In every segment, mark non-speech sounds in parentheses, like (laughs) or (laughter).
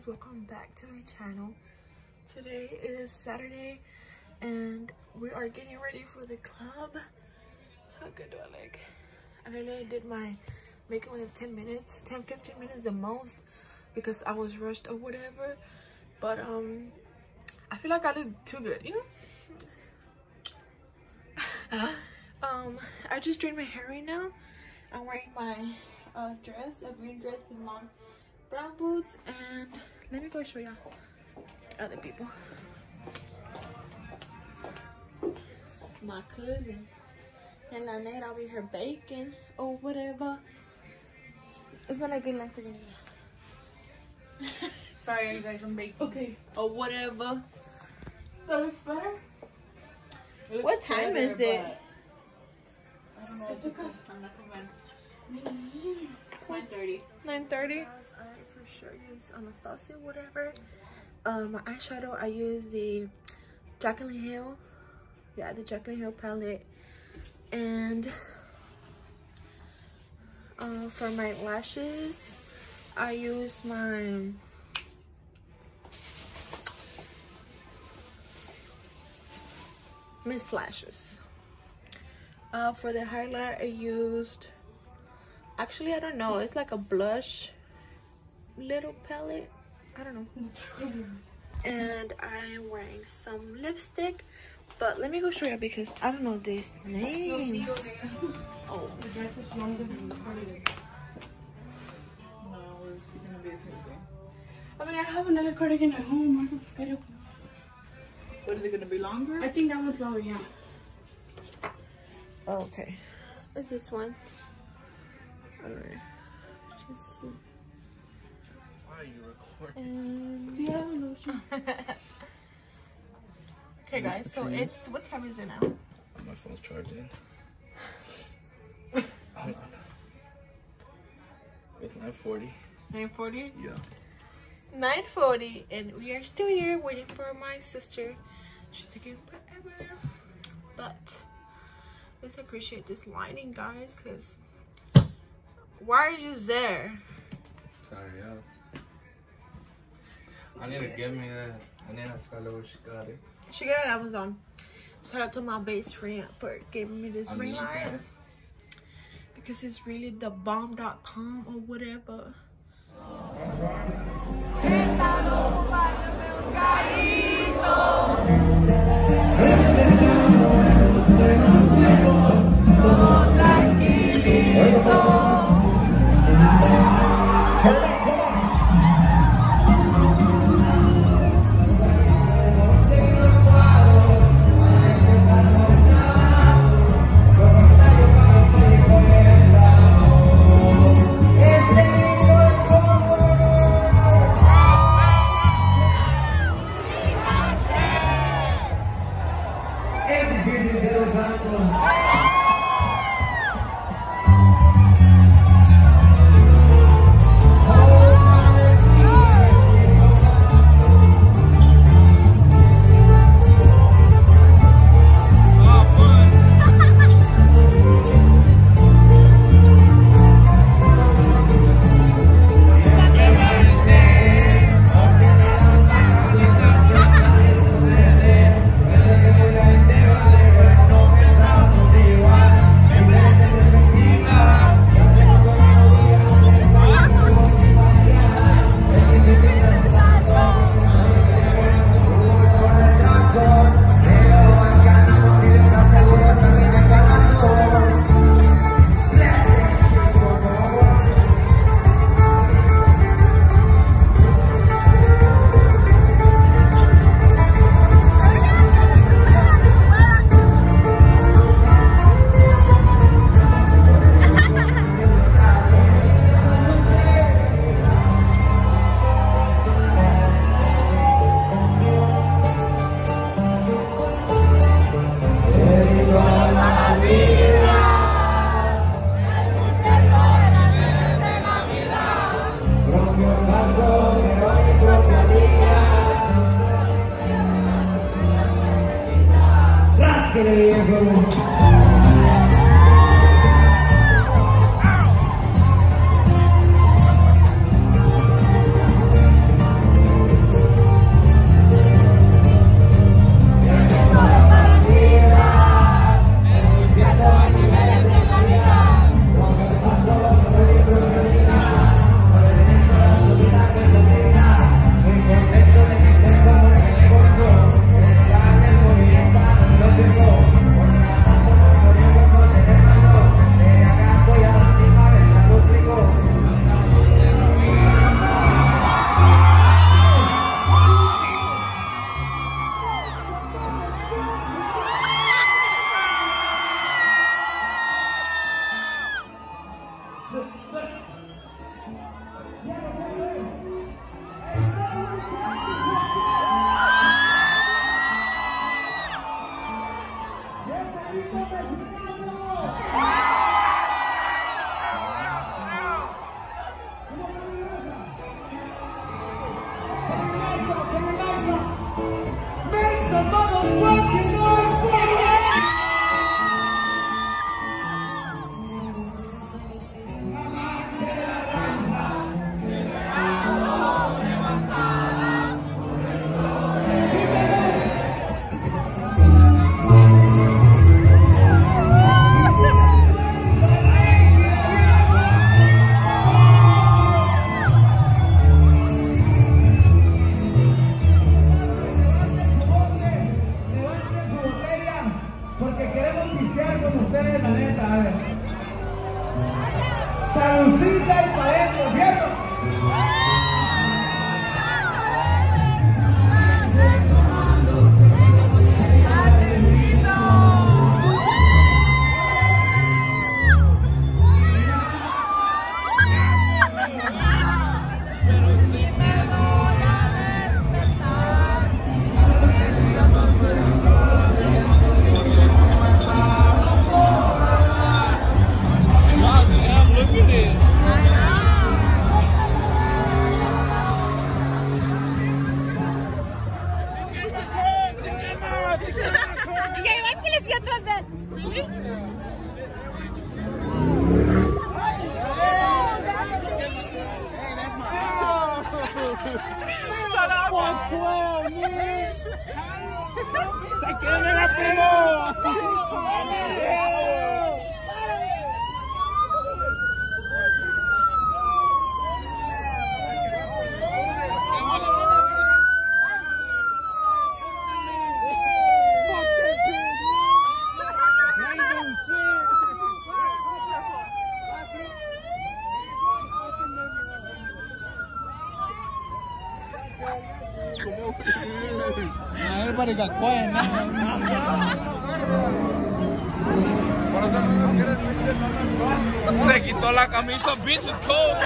guys welcome back to my channel. Today is saturday and we are getting ready for the club. How good do i look i literally did my makeup within 10 minutes 10 15 minutes the most because i was rushed or whatever. But um i feel like i look too good you know? (laughs) Um i just straightened my hair right now. I'm wearing my uh dress a green dress with long brown boots and let me go show y'all other people. My cousin and Lynette over here baking or whatever. It's not a good life for me. (laughs) Sorry, you guys, I'm baking. okay. or whatever. That looks better. Looks What time better, is it? I don't know it's this time. I convinced. 1.30. 9.30 I for sure use Anastasia whatever um my eyeshadow I use the Jaclyn Hill yeah the Jaclyn Hill palette and uh, for my lashes I use my Miss Lashes uh, for the highlight I used actually I don't know it's like a blush little palette I don't know and I'm wearing some lipstick but let me go show you because I don't know this name oh The dress is longer than the cardigan. No, it's gonna be the same thing. I mean, I have another cardigan at home. I can it. What is it gonna be longer? I think that one's longer, yeah. okay is this one Alright. See. Why are you recording? Do you have a lotion? (laughs) okay guys so it's what time is it now My phone's charging. (laughs) Hold on. It's 9:40. 9:40 Yeah. 9:40 and we are still here waiting for my sister she's taking forever but let's appreciate this lighting guys because why are you just there? Sorry, yeah. I need to give me that. I need to ask her where she got it. she got it on amazon. Shout out to my best friend for giving me this I ring light. because it's really the bomb.com or whatever oh. Es aquele. Yes, you done that. Really? Shut up! 112, man! Está quedando la primo! Everybody got quiet now. Se quitó la camisa, bitch, it's cold.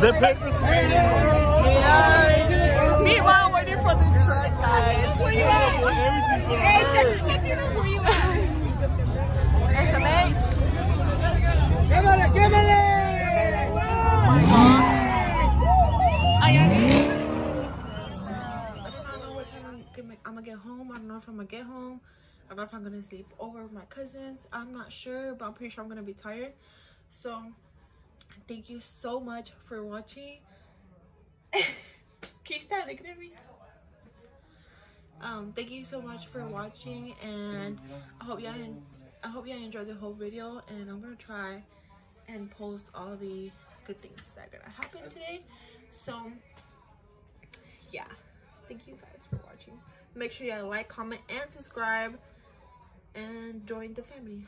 The paper's Meanwhile, waiting for the truck, guys. Where you at? Hey, that's, that's even where you at? SMH. ¡Quémale, quémale! I don't know what time I'm gonna, I'm gonna get home. I don't know if I'm gonna get home. I don't know if I'm gonna sleep over with my cousins. I'm not sure, but I'm pretty sure I'm gonna be tired. So, thank you so much for watching. (laughs) Can you start looking at me? Um, thank you so much for watching, and I hope y'all I hope y'all enjoyed the whole video. And I'm gonna try and post all the good things that are gonna happen today. So yeah thank you guys for watching. Make sure you like comment and subscribe and join the family